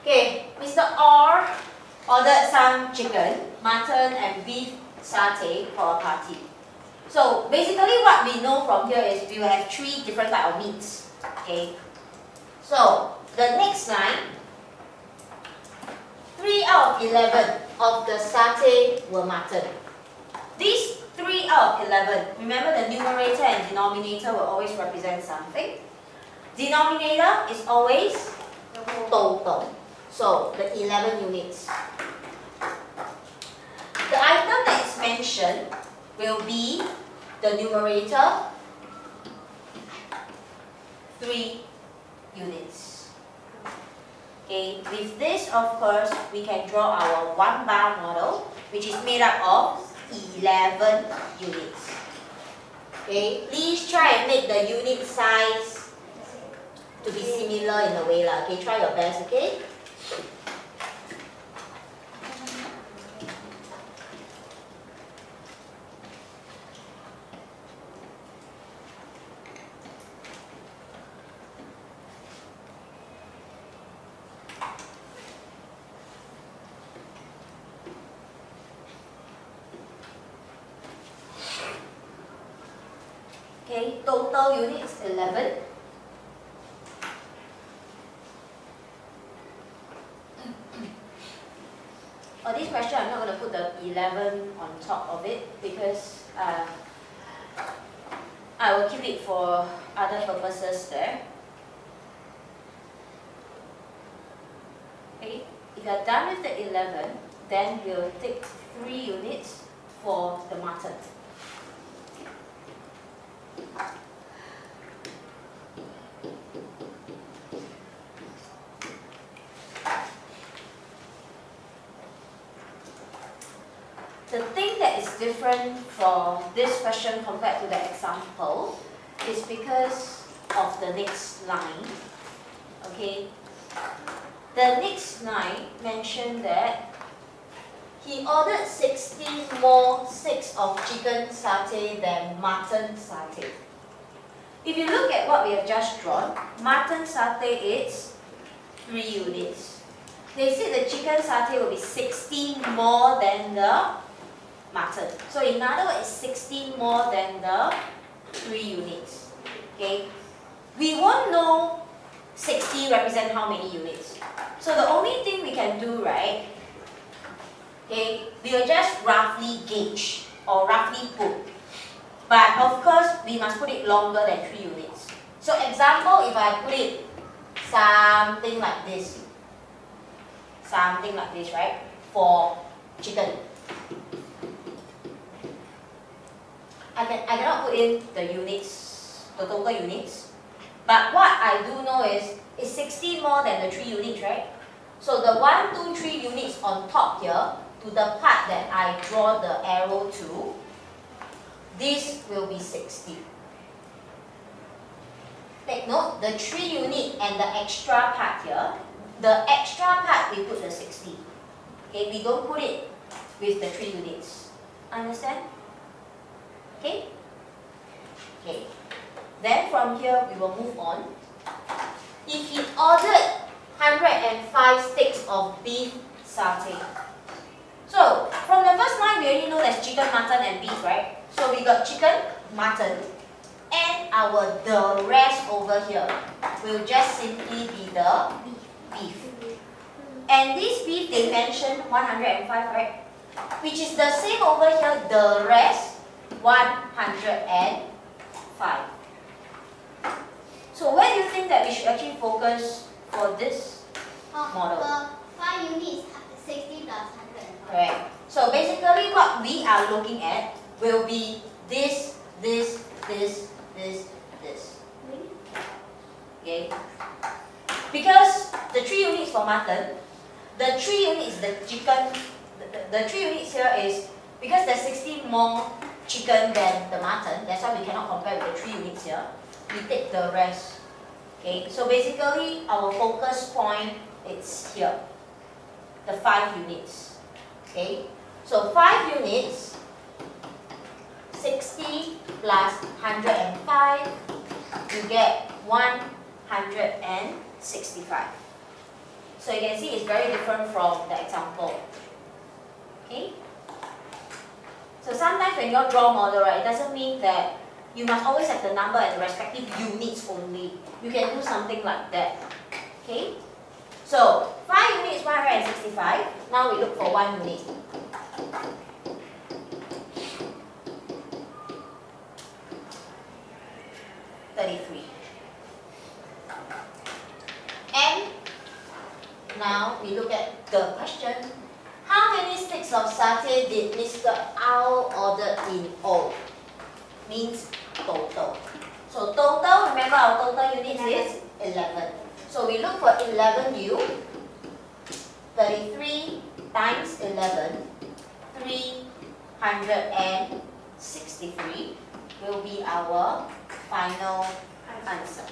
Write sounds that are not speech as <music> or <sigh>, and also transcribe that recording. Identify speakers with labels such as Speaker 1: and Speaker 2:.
Speaker 1: Okay, Mr. R ordered some chicken, mutton and beef satay for a party. So basically what we know from here is we will have three different type of meats. Okay. So the next line, 3 out of 11 of the satay were mutton. These 3 out of 11, remember the numerator and denominator will always represent something. Denominator is always total. So the 11 units. The item that is mentioned will be the numerator 3 units. Okay, with this of course we can draw our one bar model which is made up of 11 units. Okay, please try and make the unit size to be similar in a way lah. Okay, try your best, okay? Okay, total units 11. <coughs> For this question, I'm not going to put the 11 on top of it because uh, I will keep it for other purposes there. Okay, if you're done with the 11, then we'll take 3 units for the mutton. The thing that is different for this question compared to the example is because of the next line. Okay, the next line mentioned that he ordered 16 more sticks of chicken satay than mutton satay. If you look at what we have just drawn, mutton satay is 3 units. They said the chicken satay will be 16 more than the mutton. So in other words, it's 16 more than the 3 units. Okay? We won't know 60 represent how many units. So the only thing we can do, right, okay, we will just roughly gauge or roughly put. But of course, we must put it longer than 3 units. So example, if I put it something like this, something like this, right, for chicken. I, can, I cannot put in the units, the total units. But what I do know is, it's 60 more than the 3 units, right? So the 1, 2, 3 units on top here, to the part that I draw the arrow to, this will be 60. Take note, the 3 unit and the extra part here, the extra part we put the 60. Okay, we don't put it with the 3 units. Understand? Okay? Okay. Then from here, we will move on. If he ordered 105 sticks of beef satay. So, from the first line, we already know there's chicken, mutton, and beef, right? So, we got chicken, mutton, and our the rest over here will just simply be the beef. And this beef, they mentioned 105, right? Which is the same over here, the rest, 105. So where do you think that we should actually focus for this model?
Speaker 2: Uh, 5 units, 60 plus 105.
Speaker 1: Correct. So basically what we are looking at will be this, this, this, this, this. Okay? Because the three units for mutton, the three units the chicken, the, the, the three units here is, because there's 60 more chicken than the mutton, that's why we cannot compare with the three units here. We take the rest. Okay, so basically our focus point is here, the five units. Okay, so five units, 60 plus 105, you get 165. So you can see it's very different from the example. Okay? So sometimes when you draw model, right, it doesn't mean that you must always have the number and the respective units only. You can do something like that. Okay? So 5 units 165. Now we look for 1 unit. Thirty-three. And now we look at the question. How many sticks of satay did Mr. Ao order in all? Means total. So total, remember our total units is 11. So we look for 11U. 33 times 11, 363 will be our final answer.